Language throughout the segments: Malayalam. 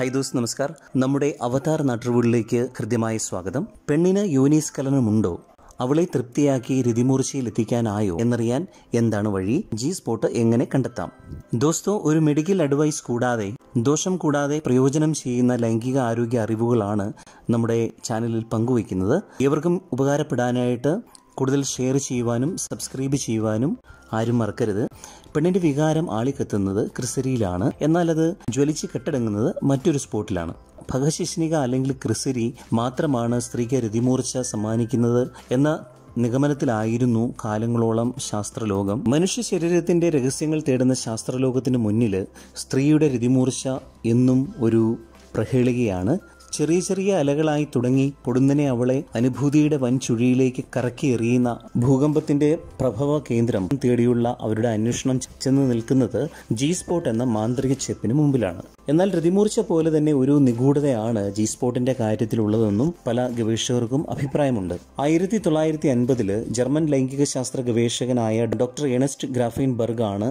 ഹൈ ദോസ് നമസ്കാർ നമ്മുടെ അവതാർ നാട്ടുവീടിലേക്ക് ഹൃദ്യമായ സ്വാഗതം. പെണ്ണിന് യോനിസ്ഖലനമുണ്ടോ അവളെ തൃപ്തിയാക്കി രതിമൂർച്ചയിൽ എത്തിക്കാനായോ എന്നറിയാൻ എന്താണ് വഴി? ജി സ്പോട്ട് എങ്ങനെ കണ്ടെത്താം? ദോസ്തോ ഒരു മെഡിക്കൽ അഡ്വൈസ് കൂടാതെ ദോഷം കൂടാതെ പ്രയോജനം ചെയ്യുന്ന ലൈംഗിക ആരോഗ്യ അറിവുകളാണ് നമ്മുടെ ചാനലിൽ പങ്കുവയ്ക്കുന്നത്. ഏവർക്കും ഉപകാരപ്പെടാനായിട്ട് കൂടുതൽ ഷെയർ ചെയ്യുവാനും സബ്സ്ക്രൈബ് ചെയ്യുവാനും ആരും മറക്കരുത്. പെണ്ണിന്റെ വികാരം ആളിക്കത്തുന്നത് ക്രിസരിയിലാണ്. എന്നാൽ അത് ജ്വലിച്ച് കെട്ടടങ്ങുന്നത് മറ്റൊരു സ്പോട്ടിലാണ്. ഭഗശിഷ്ണിക അല്ലെങ്കിൽ ക്രിസരി മാത്രമാണ് സ്ത്രീക്ക് രതിമൂർച്ച സമ്മാനിക്കുന്നത് എന്ന നിഗമനത്തിലായിരുന്നു കാലങ്ങളോളം ശാസ്ത്രലോകം. മനുഷ്യ ശരീരത്തിന്റെ രഹസ്യങ്ങൾ തേടുന്ന ശാസ്ത്രലോകത്തിന് മുന്നിൽ സ്ത്രീയുടെ രതിമൂർച്ച എന്നും ഒരു പ്രഹേളികയാണ് ചെറിയ ചെറിയ അലകളായി തുടങ്ങി പൊടുന്നനെ അവളെ അനുഭൂതിയുടെ വൻ ചുഴിയിലേക്ക് കറക്കി എറിയുന്ന ഭൂകമ്പത്തിന്റെ പ്രഭവ കേന്ദ്രം തേടിയുള്ള അവരുടെ അന്വേഷണം ചെന്ന് നിൽക്കുന്നത് ജി സ്പോട്ട് എന്ന മാന്ത്രിക ചെപ്പിന് മുമ്പിലാണ്. എന്നാൽ രതിമൂർച്ച പോലെ തന്നെ ഒരു നിഗൂഢതയാണ് ജി സ്പോട്ടിന്റെ കാര്യത്തിലുള്ളതെന്നും പല ഗവേഷകർക്കും അഭിപ്രായമുണ്ട്. ആയിരത്തി തൊള്ളായിരത്തി അൻപതിൽ ജർമ്മൻ ലൈംഗിക ശാസ്ത്ര ഗവേഷകനായ ഡോക്ടർ എണസ്റ്റ് ഗ്രാഫീൻ ബർഗ് ആണ്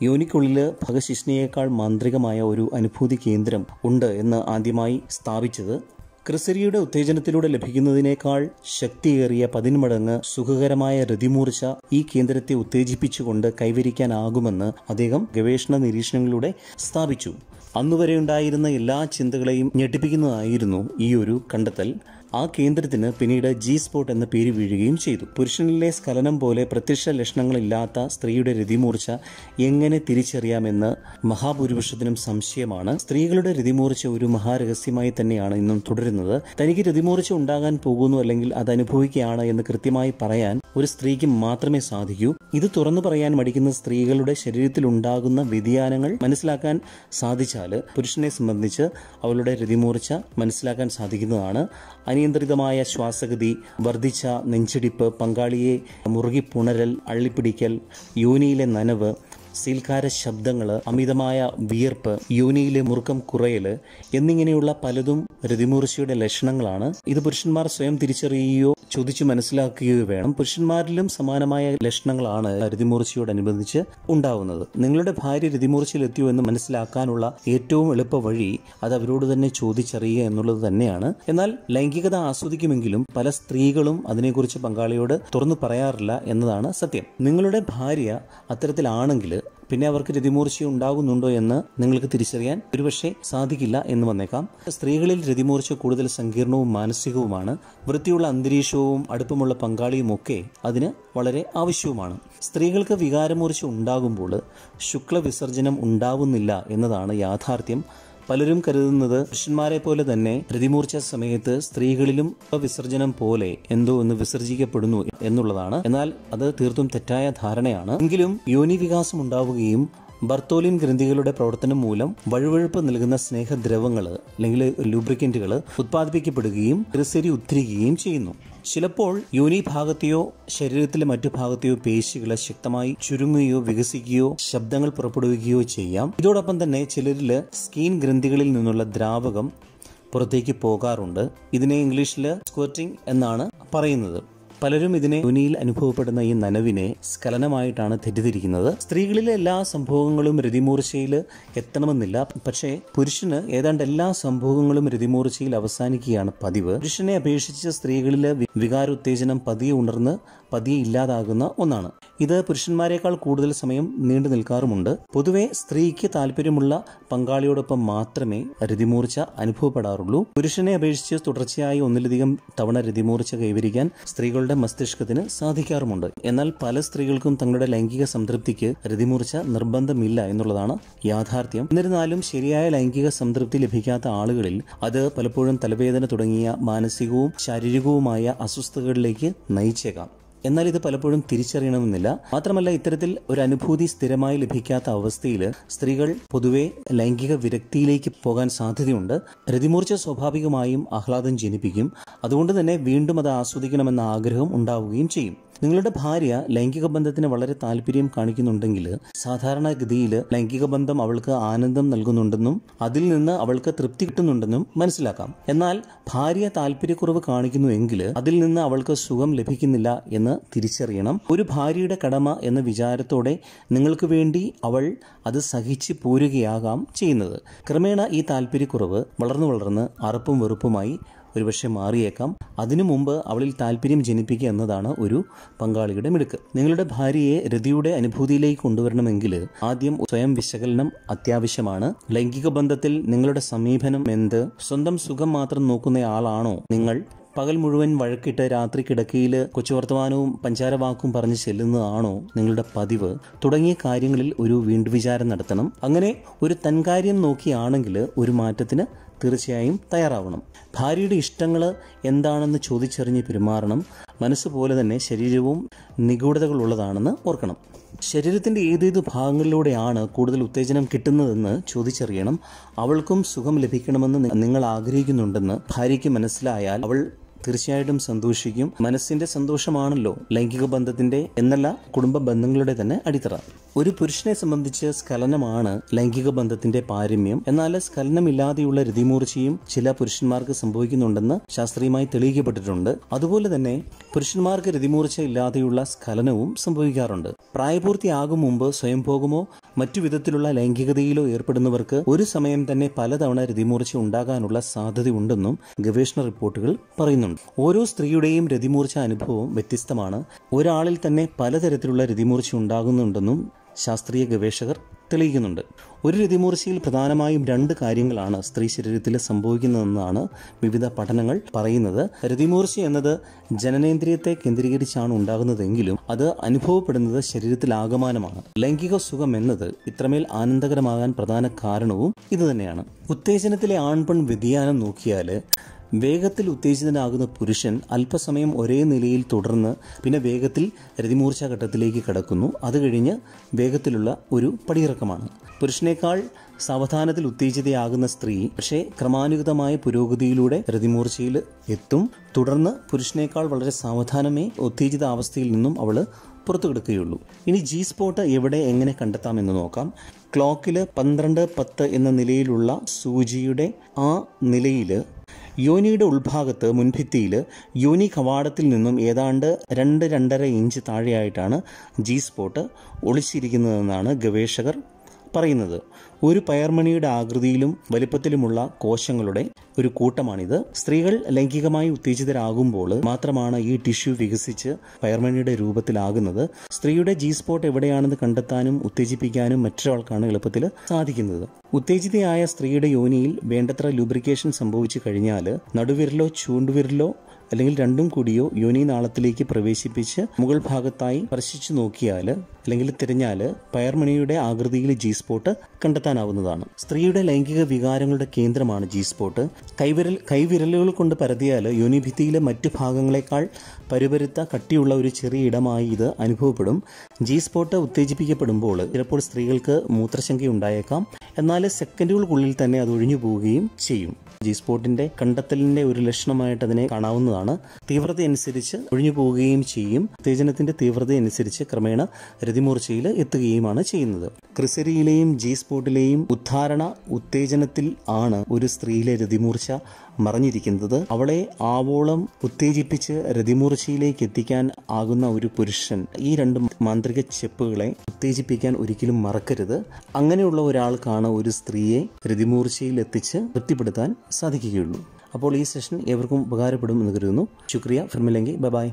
യോനിക്കുള്ളിൽ ഭഗശിഷ്ണിയേക്കാൾ മാന്ത്രികമായ ഒരു അനുഭൂതി കേന്ദ്രം ഉണ്ട് എന്ന് ആദ്യമായി സ്ഥാപിച്ചത് ക്രിസരിയുടെ ഉത്തേജനത്തിലൂടെ ലഭിക്കുന്നതിനേക്കാൾ ശക്തിയേറിയ പതിന്മടങ്ങ് സുഖകരമായ രതിമൂർച്ച ഈ കേന്ദ്രത്തെ ഉത്തേജിപ്പിച്ചുകൊണ്ട് കൈവരിക്കാനാകുമെന്ന് അദ്ദേഹം ഗവേഷണ നിരീക്ഷണങ്ങളിലൂടെ സ്ഥാപിച്ചു. അന്നുവരെ ഉണ്ടായിരുന്ന എല്ലാ ചിന്തകളെയും ഞെട്ടിപ്പിക്കുന്നതായിരുന്നു ഈ ഒരു കണ്ടെത്തൽ. ആ കേന്ദ്രത്തിന് പിന്നീട് ജി സ്പോട്ട് എന്ന പേര് വീഴുകയും ചെയ്തു. പുരുഷനിലെ സ്കലനം പോലെ പ്രത്യക്ഷ ലക്ഷണങ്ങളില്ലാത്ത സ്ത്രീയുടെ രതിമൂർച്ച എങ്ങനെ തിരിച്ചറിയാമെന്ന് മഹാഭൂരിപക്ഷത്തിനും സംശയമാണ്. സ്ത്രീകളുടെ രതിമൂർച്ച ഒരു മഹാരഹസ്യമായി തന്നെയാണ് ഇന്നും തുടരുന്നത്. തനിക്ക് രതിമൂർച്ച ഉണ്ടാകാൻ പോകുന്നു അല്ലെങ്കിൽ അത് അനുഭവിക്കുകയാണ് എന്ന് കൃത്യമായി പറയാൻ ഒരു സ്ത്രീക്ക് മാത്രമേ സാധിക്കൂ. ഇത് തുറന്നു പറയാൻ മടിക്കുന്ന സ്ത്രീകളുടെ ശരീരത്തിൽ ഉണ്ടാകുന്ന വ്യതിയാനങ്ങൾ മനസ്സിലാക്കാൻ സാധിച്ചാൽ പുരുഷനെ സംബന്ധിച്ച് അവളുടെ രതിമൂർച്ച മനസ്സിലാക്കാൻ സാധിക്കുന്നതാണ്. അനിയന്ത്രിതമായ ശ്വാസഗതി വർദ്ധിച്ച നെഞ്ചിടിപ്പ് പങ്കാളിയെ മുറുകി പുണരൽ അള്ളിപ്പിടിക്കൽ യോനിയിലെ നനവ് സീൽക്കാര ശബ്ദങ്ങൾ അമിതമായ വിയർപ്പ് യോനിയിലെ മുറുക്കം കുറയൽ എന്നിങ്ങനെയുള്ള പലതും രതിമൂർച്ചയുടെ ലക്ഷണങ്ങളാണ്. ഇത് പുരുഷന്മാർ സ്വയം തിരിച്ചറിയുകയോ ചോദിച്ചു മനസ്സിലാക്കുകയോ വേണം. പുരുഷന്മാരിലും സമാനമായ ലക്ഷണങ്ങളാണ് രതിമൂർച്ചയോടനുബന്ധിച്ച് ഉണ്ടാവുന്നത്. നിങ്ങളുടെ ഭാര്യ രതിമൂർച്ചയിലെത്തിയോ എന്ന് മനസ്സിലാക്കാനുള്ള ഏറ്റവും എളുപ്പ വഴി അത് അവരോട് തന്നെ ചോദിച്ചറിയുക എന്നുള്ളത് തന്നെയാണ്. എന്നാൽ ലൈംഗികത ആസ്വദിക്കുമെങ്കിലും പല സ്ത്രീകളും അതിനെക്കുറിച്ച് പങ്കാളിയോട് തുറന്നു പറയാറില്ല എന്നതാണ് സത്യം. നിങ്ങളുടെ ഭാര്യ അത്തരത്തിലാണെങ്കിൽ പിന്നെ അവർക്ക് രതിമൂർച്ച ഉണ്ടാകുന്നുണ്ടോ എന്ന് നിങ്ങൾക്ക് തിരിച്ചറിയാൻ ഒരുപക്ഷെ സാധിക്കില്ല എന്ന് വന്നേക്കാം. സ്ത്രീകളിൽ രതിമൂർച്ച കൂടുതൽ സങ്കീർണവും മാനസികവുമാണ്. വൃത്തിയുള്ള അന്തരീക്ഷവും അടുപ്പമുള്ള പങ്കാളിയും ഒക്കെ അതിന് വളരെ ആവശ്യവുമാണ്. സ്ത്രീകൾക്ക് വികാരമൂർച്ച ഉണ്ടാകുമ്പോൾ ശുക്ലവിസർജനം ഉണ്ടാവുന്നില്ല എന്നതാണ് യാഥാർത്ഥ്യം. പലരും കരുതുന്നത് പുരുഷന്മാരെ പോലെ തന്നെ പ്രതിമൂർച്ച സമയത്ത് സ്ത്രീകളിലും വിസർജനം പോലെ എന്തോ ഒന്ന് വിസർജിക്കപ്പെടുന്നു എന്നുള്ളതാണ്. എന്നാൽ അത് തീർത്തും തെറ്റായ ധാരണയാണ്. എങ്കിലും യോനി വികാസം ഉണ്ടാവുകയും ബർത്തോലിൻ ഗ്രന്ഥികളുടെ പ്രവർത്തനം മൂലം വഴുവഴുപ്പ് നൽകുന്ന സ്നേഹദ്രവങ്ങൾ അല്ലെങ്കിൽ ലൂബ്രിക്കന്റുകൾ ഉത്പാദിപ്പിക്കപ്പെടുകയും ഗ്രിസരി ഉദ്ധരിക്കുകയും ചെയ്യുന്നു. ചിലപ്പോൾ യോനി ഭാഗത്തെയോ ശരീരത്തിലെ മറ്റു ഭാഗത്തെയോ പേശികളെ ശക്തമായി ചുരുങ്ങുകയോ വികസിക്കുകയോ ശബ്ദങ്ങൾ പുറപ്പെടുവിക്കുകയോ ചെയ്യാം. ഇതോടൊപ്പം തന്നെ ചിലരിൽ സ്കീൻ ഗ്രന്ഥികളിൽ നിന്നുള്ള ദ്രാവകം പുറത്തേക്ക് പോകാറുണ്ട്. ഇതിനെ ഇംഗ്ലീഷിൽ സ്ക്വറ്റിംഗ് എന്നാണ് പറയുന്നത്. പലരും ഇതിനെ യോനിയിൽ അനുഭവപ്പെടുന്ന ഈ നനവിനെ സ്കലനമായിട്ടാണ് തെറ്റിദ്ധരിക്കുന്നത്. സ്ത്രീകളിലെ എല്ലാ സംഭവങ്ങളും രതിമൂർച്ചയിൽ എത്തണമെന്നില്ല. പക്ഷേ പുരുഷന് ഏതാണ്ട് എല്ലാ സംഭവങ്ങളും രതിമൂർച്ചയിൽ അവസാനിക്കുകയാണ് പതിവ്. പുരുഷനെ അപേക്ഷിച്ച് സ്ത്രീകളിലെ വികാരോത്തേജനം പതിയെ ഉണർന്ന് പതിയെ ഇല്ലാതാകുന്ന ഒന്നാണ്. ഇത് പുരുഷന്മാരെക്കാൾ കൂടുതൽ സമയം നീണ്ടു നിൽക്കാറുമുണ്ട്. പൊതുവെ സ്ത്രീക്ക് താല്പര്യമുള്ള പങ്കാളിയോടൊപ്പം മാത്രമേ രതിമൂർച്ച അനുഭവപ്പെടാറുള്ളൂ. പുരുഷനെ അപേക്ഷിച്ച് തുടർച്ചയായി ഒന്നിലധികം തവണ രതിമൂർച്ച കൈവരിക്കാൻ സ്ത്രീകളുടെ മസ്തിഷ്കത്തിന് സാധിക്കാറുമുണ്ട്. എന്നാൽ പല സ്ത്രീകൾക്കും തങ്ങളുടെ ലൈംഗിക സംതൃപ്തിക്ക് രതിമൂർച്ച നിർബന്ധമില്ല എന്നുള്ളതാണ് യാഥാർത്ഥ്യം. എന്നിരുന്നാലും ശരിയായ ലൈംഗിക സംതൃപ്തി ലഭിക്കാത്ത ആളുകളിൽ അത് പലപ്പോഴും തലവേദന തുടങ്ങിയ മാനസികവും ശാരീരികവുമായ അസ്വസ്ഥതകളിലേക്ക് നയിച്ചേക്കാം. എന്നാൽ ഇത് പലപ്പോഴും തിരിച്ചറിയണമെന്നില്ല. മാത്രമല്ല ഇത്തരത്തിൽ ഒരു അനുഭൂതി സ്ഥിരമായി ലഭിക്കാത്ത അവസ്ഥയിൽ സ്ത്രീകൾ പൊതുവെ ലൈംഗിക വിരക്തിയിലേക്ക് പോകാൻ സാധ്യതയുണ്ട്. രതിമൂർച്ച സ്വാഭാവികമായും ആഹ്ലാദം ജനിപ്പിക്കും. അതുകൊണ്ട് തന്നെ വീണ്ടും അത് ആസ്വദിക്കണമെന്ന ആഗ്രഹം ഉണ്ടാവുകയും ചെയ്യും. നിങ്ങളുടെ ഭാര്യ ലൈംഗിക ബന്ധത്തിന് വളരെ താല്പര്യം കാണിക്കുന്നുണ്ടെങ്കിൽ സാധാരണഗതിയിൽ ലൈംഗിക ബന്ധം അവൾക്ക് ആനന്ദം നൽകുന്നുണ്ടെന്നും അതിൽ നിന്ന് അവൾക്ക് തൃപ്തി കിട്ടുന്നുണ്ടെന്നും മനസ്സിലാക്കാം. എന്നാൽ ഭാര്യ താല്പര്യക്കുറവ് കാണിക്കുന്നു എങ്കിൽ അതിൽ നിന്ന് അവൾക്ക് സുഖം ലഭിക്കുന്നില്ല എന്ന് തിരിച്ചറിയണം. ഒരു ഭാര്യയുടെ കടമ എന്ന വിചാരത്തോടെ നിങ്ങൾക്ക് വേണ്ടി അവൾ അത് സഹിച്ച് പോരുകയാകാം ചെയ്യുന്നത്. ക്രമേണ ഈ താല്പര്യക്കുറവ് വളർന്നു വളർന്ന് അറുപ്പും വെറുപ്പുമായി ഒരുപക്ഷെ മാറിയേക്കാം. അതിനു മുമ്പ് അവളിൽ താല്പര്യം ജനിപ്പിക്കുക എന്നതാണ് ഒരു പങ്കാളിയുടെ മിടുക്ക്. നിങ്ങളുടെ ഭാര്യയെ രതിയുടെ അനുഭൂതിയിലേക്ക് കൊണ്ടുവരണമെങ്കിൽ ആദ്യം സ്വയം വിശകലനം അത്യാവശ്യമാണ്. ലൈംഗിക ബന്ധത്തിൽ നിങ്ങളുടെ സമീപനം എന്ത്? സ്വന്തം സുഖം മാത്രം നോക്കുന്ന ആളാണോ നിങ്ങൾ? പകൽ മുഴുവൻ വഴക്കിട്ട് രാത്രി കിടക്കയിൽ കൊച്ചുവർത്തമാനവും പഞ്ചാരവാക്കും പറഞ്ഞ് ചെല്ലുന്നതാണോ നിങ്ങളുടെ പതിവ്? തുടങ്ങിയ കാര്യങ്ങളിൽ ഒരു വീണ്ടുവിചാരം നടത്തണം. അങ്ങനെ ഒരു തൻകാര്യം നോക്കിയാണെങ്കിൽ ഒരു മാറ്റത്തിന് തീർച്ചയായും തയ്യാറാവണം. ഭാര്യയുടെ ഇഷ്ടങ്ങൾ എന്താണെന്ന് ചോദിച്ചറിഞ്ഞ് പെരുമാറണം. മനസ്സ് പോലെ തന്നെ ശരീരവും നിഗൂഢതകളുള്ളതാണെന്ന് ഓർക്കണം. ശരീരത്തിന്റെ ഏതേത് ഭാഗങ്ങളിലൂടെയാണ് കൂടുതൽ ഉത്തേജനം കിട്ടുന്നതെന്ന് ചോദിച്ചറിയണം. അവൾക്കും സുഖം ലഭിക്കണമെന്ന് നിങ്ങൾ ആഗ്രഹിക്കുന്നുണ്ടെന്ന് ഭാര്യയ്ക്ക് മനസ്സിലായാൽ അവൾ തീർച്ചയായിട്ടും സന്തോഷിക്കും. മനസ്സിന്റെ സന്തോഷമാണല്ലോ ലൈംഗിക ബന്ധത്തിന്റെ എന്നല്ല കുടുംബ ബന്ധങ്ങളുടെ തന്നെ അടിത്തറ. ഒരു പുരുഷനെ സംബന്ധിച്ച് സ്ഖലനമാണ് ലൈംഗിക ബന്ധത്തിന്റെ പാരമ്യം. എന്നാൽ സ്ഖലനമില്ലാതെയുള്ള രതിമൂർച്ചയും ചില പുരുഷന്മാർക്ക് സംഭവിക്കുന്നുണ്ടെന്ന് ശാസ്ത്രീയമായി തെളിയിക്കപ്പെട്ടിട്ടുണ്ട്. അതുപോലെ തന്നെ പുരുഷന്മാർക്ക് രതിമൂർച്ച ഇല്ലാതെയുള്ള സ്ഖലനവും സംഭവിക്കാറുണ്ട്. പ്രായപൂർത്തിയാകും മുമ്പ് സ്വയംഭോഗമോ മറ്റു വിധത്തിലുള്ള ലൈംഗികതയിലോ ഏർപ്പെടുന്നവർക്ക് ഒരു സമയം തന്നെ പലതവണ രതിമൂർച്ച ഉണ്ടാകാനുള്ള സാധ്യതയുണ്ടെന്നും ഗവേഷണ റിപ്പോർട്ടുകൾ പറയുന്നുണ്ട്. ഓരോ സ്ത്രീയുടെയും രതിമൂർച്ച അനുഭവം വ്യത്യസ്തമാണ്. ഒരാളിൽ തന്നെ പലതരത്തിലുള്ള രതിമൂർച്ച ഉണ്ടാകുന്നുണ്ടെന്നും ശാസ്ത്രീയ ഗവേഷകർ തെളിയിക്കുന്നുണ്ട്. ഒരു രതിമൂർച്ചയിൽ പ്രധാനമായും രണ്ട് കാര്യങ്ങളാണ് സ്ത്രീ ശരീരത്തിൽ സംഭവിക്കുന്നതെന്നാണ് വിവിധ പഠനങ്ങൾ പറയുന്നത്. രതിമൂർച്ച എന്നത് ജനനേന്ദ്രിയത്തെ കേന്ദ്രീകരിച്ചാണ് ഉണ്ടാകുന്നതെങ്കിലും അത് അനുഭവപ്പെടുന്നത് ശരീരത്തിൽ ആകമാനമാണ് ലൈംഗിക സുഖം എന്നത് ഇത്രമേൽ ആനന്ദകരമാകാൻ പ്രധാന കാരണവും ഇതുതന്നെയാണ്. ഉത്തേജനത്തിലെ ആൺപെൺ വ്യതിയാനം നോക്കിയാൽ വേഗത്തിൽ ഉത്തേജിതനാകുന്ന പുരുഷൻ അല്പസമയം ഒരേ നിലയിൽ തുടർന്ന് പിന്നെ വേഗത്തിൽ രതിമൂർച്ച ഘട്ടത്തിലേക്ക് കടക്കുന്നു. അത് കഴിഞ്ഞ് വേഗത്തിലുള്ള ഒരു പടിയിറക്കമാണ്. പുരുഷനേക്കാൾ സാവധാനത്തിൽ ഉത്തേജിതയാകുന്ന സ്ത്രീ പക്ഷേ ക്രമാനുഗതമായ പുരോഗതിയിലൂടെ രതിമൂർച്ചയിൽ എത്തും. തുടർന്ന് പുരുഷനേക്കാൾ വളരെ സാവധാനമേ ഉത്തേജിത അവസ്ഥയിൽ നിന്നും അവൾ പുറത്തു കിടക്കുകയുള്ളൂ ഇനി ജി സ്പോട്ട് എവിടെ എങ്ങനെ കണ്ടെത്താമെന്ന് നോക്കാം. ക്ലോക്കിൽ പന്ത്രണ്ട് പത്ത് എന്ന നിലയിലുള്ള സൂചിയുടെ ആ നിലയിൽ യോനിയുടെ ഉൾഭാഗത്ത് മുൻഭിത്തിയിൽ യോനി കവാടത്തിൽ നിന്നും ഏതാണ്ട് രണ്ട് രണ്ടര ഇഞ്ച് താഴെയായിട്ടാണ് ജി സ്പോട്ട് ഒളിച്ചിരിക്കുന്നതെന്നാണ് ഗവേഷകർ പറയുന്നത്. ഒരു പയർമണിയുടെ ആകൃതിയിലും വലിപ്പത്തിലുമുള്ള കോശങ്ങളുടെ ഒരു കൂട്ടമാണിത്. സ്ത്രീകൾ ലൈംഗികമായി ഉത്തേജിതരാകുമ്പോൾ മാത്രമാണ് ഈ ടിഷ്യൂ വികസിച്ച് പയർമണിയുടെ രൂപത്തിലാകുന്നത്. സ്ത്രീയുടെ ജി സ്പോട്ട് എവിടെയാണെന്ന് കണ്ടെത്താനും ഉത്തേജിപ്പിക്കാനും മറ്റൊരാൾക്കാണ് എളുപ്പത്തിൽ സാധിക്കുന്നത്. ഉത്തേജിതയായ സ്ത്രീയുടെ യോനിയിൽ വേണ്ടത്ര ലൂബ്രിക്കേഷൻ സംഭവിച്ചു കഴിഞ്ഞാൽ നടുവിരലോ ചൂണ്ടുവിരലോ അല്ലെങ്കിൽ രണ്ടും കൂടിയോ യോനി നാളത്തിലേക്ക് പ്രവേശിപ്പിച്ച് മുകൾ ഭാഗത്തായി സ്പർശിച്ചു നോക്കിയാൽ അല്ലെങ്കിൽ തിരഞ്ഞാൽ പയർമണിയുടെ ആകൃതിയിൽ ജി സ്പോട്ട് കണ്ടെത്താനാവുന്നതാണ്. സ്ത്രീയുടെ ലൈംഗിക വികാരങ്ങളുടെ കേന്ദ്രമാണ് ജി സ്പോട്ട് കൈവിരൽ കൈവിരലുകൾ കൊണ്ട് പരതിയാൽ യോനിഭിത്തിയിലെ മറ്റു ഭാഗങ്ങളെക്കാൾ പരുപരുത്ത കട്ടിയുള്ള ഒരു ചെറിയ ഇടമായി ഇത് അനുഭവപ്പെടും. ജി സ്പോട്ട് ഉത്തേജിപ്പിക്കപ്പെടുമ്പോൾ ചിലപ്പോൾ സ്ത്രീകൾക്ക് മൂത്രശങ്ക ഉണ്ടായേക്കാം എന്നാൽ സെക്കൻഡുകൾക്കുള്ളിൽ തന്നെ അത് ഒഴിഞ്ഞു പോവുകയും ചെയ്യും. ജി സ്പോട്ടിന്റെ കണ്ടെത്തലിന്റെ ഒരു ലക്ഷണമായിട്ട് അതിനെ കാണാവുന്നതാണ്. തീവ്രത അനുസരിച്ച് ഒഴിഞ്ഞു പോവുകയും ചെയ്യും. ഉത്തേജനത്തിന്റെ തീവ്രത അനുസരിച്ച് ക്രമേണ രതിമൂർച്ചയിൽ എത്തുകയുമാണ് ചെയ്യുന്നത്. ക്രിസരിയിലെയും ജി സ്പോട്ടിലെയും ഉദ്ധാരണ ഉത്തേജനത്തിൽ ആണ് ഒരു സ്ത്രീയിലെ രതിമൂർച്ച മറഞ്ഞിരിക്കുന്നത്. അവളെ ആവോളം ഉത്തേജിപ്പിച്ച് രതിമൂർച്ചയിലേക്ക് എത്തിക്കാൻ ആകുന്ന ഒരു പുരുഷൻ ഈ രണ്ട് മാന്ത്രിക ചെപ്പുകളെ ഉത്തേജിപ്പിക്കാൻ ഒരിക്കലും മറക്കരുത്. അങ്ങനെയുള്ള ഒരാൾക്കാണ് ഒരു സ്ത്രീയെ രതിമൂർച്ചയിൽ എത്തിച്ച് തൃപ്തിപ്പെടുത്താൻ സാധിക്കുകയുള്ളൂ. അപ്പോൾ ഈ സെഷൻ ഏവർക്കും ഉപകാരപ്പെടും എന്ന് കരുതുന്നു. ശുക്രിയ. ഫിർമില്ലെങ്കിൽ ബൈ